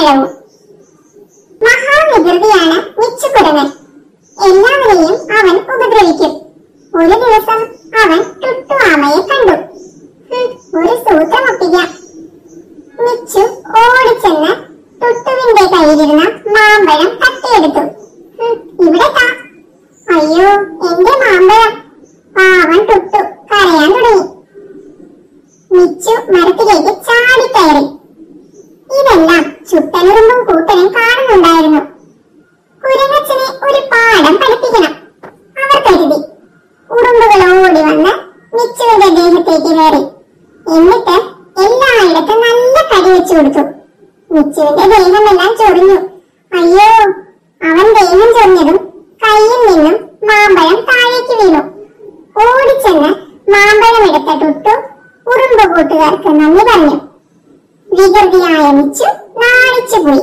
മാമ്പഴവും മഹാവികൃതിയാണ് മിച്ചുകുരങ്ങൻ എല്ലാവരെയും അവൻ ഉപദ്രവിക്കും. ഒരു ദിവസം അവൻ ടുട്ടു കണ്ടു. ഒരു സൂത്രം ഒപ്പിക്കാം മിച്ചു ഓടിച്ചെന്ന് ടുട്ടുവിന്റെ കയ്യിലിരുന്ന മാമ്പഴം തട്ടിയെടുത്തു. ഇവിടെ താ. അയ്യോ എന്റെ മാമ്പഴം. പാവൻ ടുട്ടു കരയാൻ തുടങ്ങി. മിച്ചു മരത്തിലേക്ക് ചുട്ടനുറുമ്പും കൂട്ടനും കാണുന്നുണ്ടായിരുന്നു. കുരങ്ങച്ചനെ ഒരു പാഠം പഠിപ്പിക്കണം. അവർ കരുതി. ഉറുമ്പുകൾ ഓടി വന്ന് മിച്ചുവിന്റെ ദേഹത്തേക്ക് കയറി. എന്നിട്ട് എല്ലായിടത്തും നല്ല കടി വെച്ചു കൊടുത്തു. മിച്ചുവിന്റെ ദേഹമെല്ലാം ചൊറിഞ്ഞു. അയ്യോ അവൻ ദേഹം ചൊറിഞ്ഞതും കയ്യിൽ നിന്നും മാമ്പഴം താഴേക്ക് വീണു. ഓടിച്ചെന്ന് മാമ്പഴം എടുത്ത ടുട്ടു ഉറുമ്പ് കൂട്ടുകാർക്ക് നന്ദി പറഞ്ഞു. വികൃതിയായ മിച്ചു നാണിച്ചു പോയി